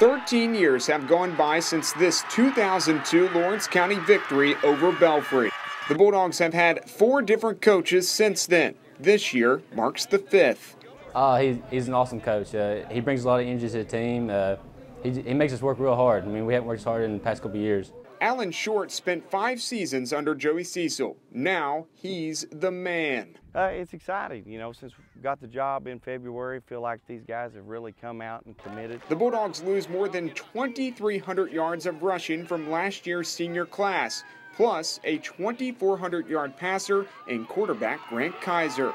13 years have gone by since this 2002 Lawrence County victory over Belfry. The Bulldogs have had four different coaches since then. This year marks the fifth. Uh, he, he's an awesome coach. Uh, he brings a lot of energy to the team. Uh, he, he makes us work real hard. I mean, we haven't worked hard in the past couple years. Alan Short spent five seasons under Joey Cecil. Now he's the man. Uh, it's exciting, you know, since we got the job in February, feel like these guys have really come out and committed. The Bulldogs lose more than 2,300 yards of rushing from last year's senior class, plus a 2,400 yard passer and quarterback Grant Kaiser.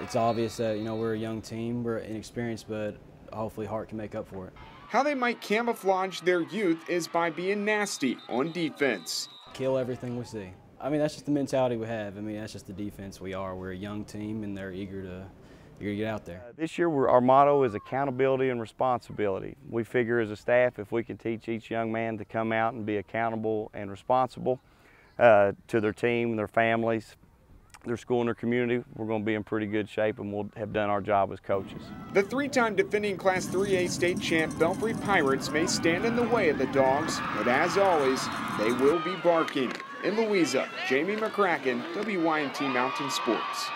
It's obvious that, you know, we're a young team, we're inexperienced, but hopefully Hart can make up for it. How they might camouflage their youth is by being nasty on defense. Kill everything we see. I mean, that's just the mentality we have. I mean, that's just the defense we are. We're a young team, and they're eager to, eager to get out there. Uh, this year, our motto is accountability and responsibility. We figure as a staff, if we can teach each young man to come out and be accountable and responsible uh, to their team, their families, their school and their community, we're going to be in pretty good shape and we'll have done our job as coaches. The three-time defending Class 3A state champ Belfry Pirates may stand in the way of the Dogs, but as always, they will be barking. In Louisa, Jamie McCracken, WYMT Mountain Sports.